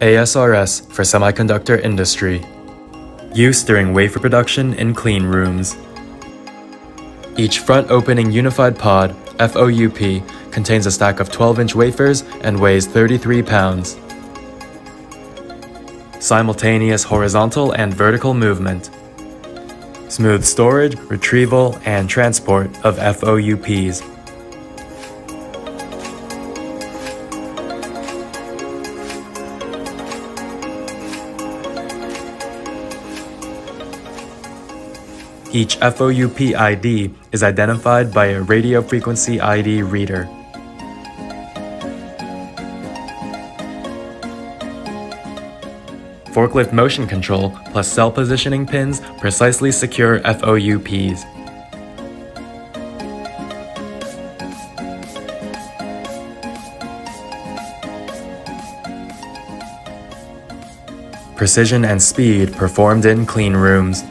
ASRS for semiconductor industry. Use during wafer production in clean rooms. Each front opening unified pod, FOUP, contains a stack of 12-inch wafers and weighs 33 pounds. Simultaneous horizontal and vertical movement. Smooth storage, retrieval, and transport of FOUPs. Each FOUP ID is identified by a radio frequency ID reader. Forklift motion control plus cell positioning pins precisely secure FOUPs. Precision and speed performed in clean rooms.